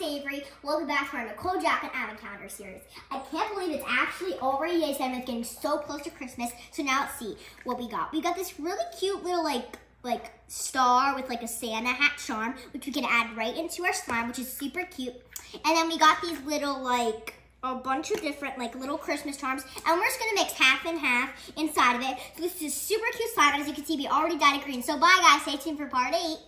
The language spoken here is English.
Savory, Welcome back to our Nichole Jacklyne Advent Calendar series. I can't believe it's actually already December. It's getting so close to Christmas. So now let's see what we got. We got this really cute little like like star with like a Santa hat charm, which we can add right into our slime, which is super cute. And then we got these little like a bunch of different like little Christmas charms and we're just gonna mix half and half inside of it. So this is super cute slime. As you can see, we already dyed it green. So bye guys, stay tuned for part eight.